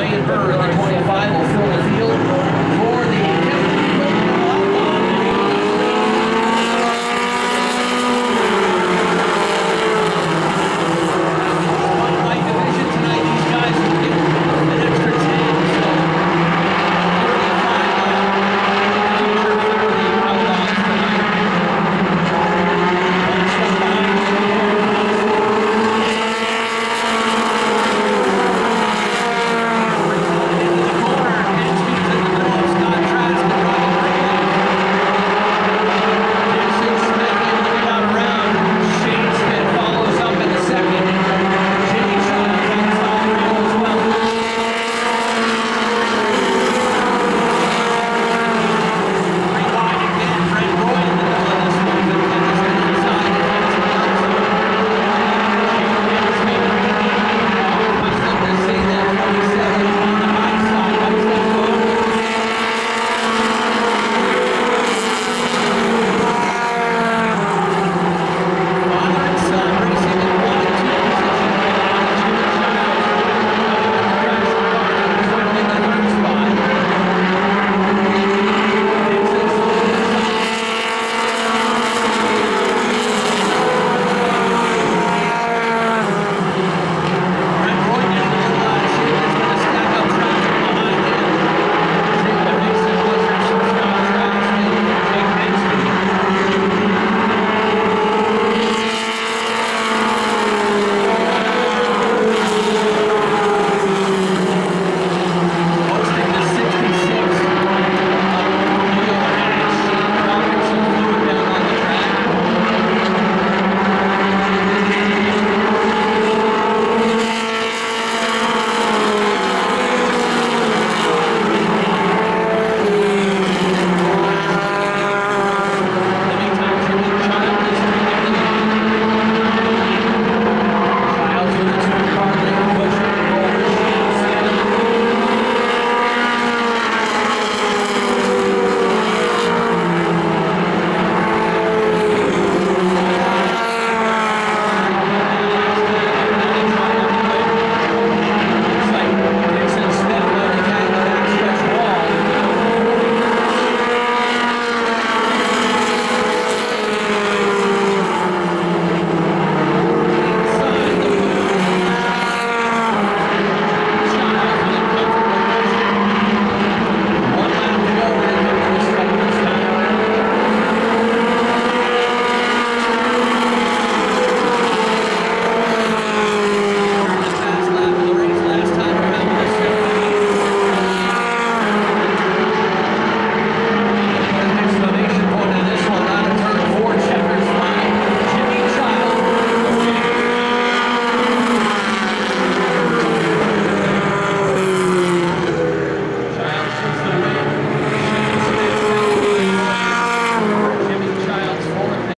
million birds